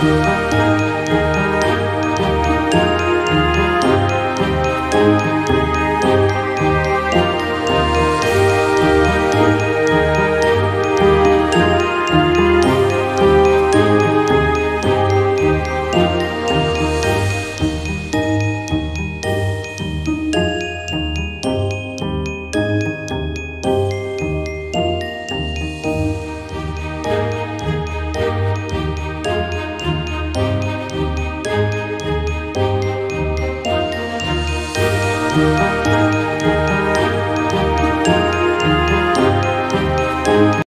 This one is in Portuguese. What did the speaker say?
Música Música